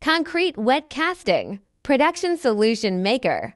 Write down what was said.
Concrete Wet Casting, Production Solution Maker,